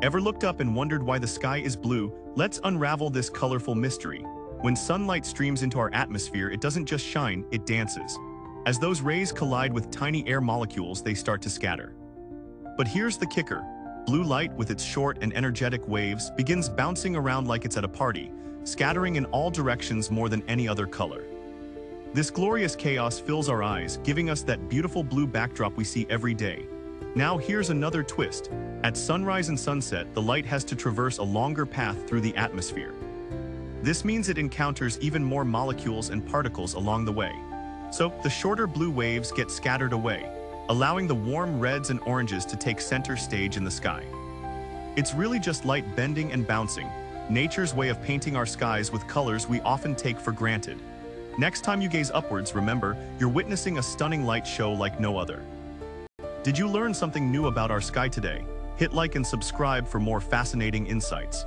Ever looked up and wondered why the sky is blue? Let's unravel this colorful mystery. When sunlight streams into our atmosphere, it doesn't just shine, it dances. As those rays collide with tiny air molecules, they start to scatter. But here's the kicker. Blue light, with its short and energetic waves, begins bouncing around like it's at a party, scattering in all directions more than any other color. This glorious chaos fills our eyes, giving us that beautiful blue backdrop we see every day. Now here's another twist. At sunrise and sunset, the light has to traverse a longer path through the atmosphere. This means it encounters even more molecules and particles along the way. So, the shorter blue waves get scattered away, allowing the warm reds and oranges to take center stage in the sky. It's really just light bending and bouncing, nature's way of painting our skies with colors we often take for granted. Next time you gaze upwards, remember, you're witnessing a stunning light show like no other. Did you learn something new about our sky today? Hit like and subscribe for more fascinating insights.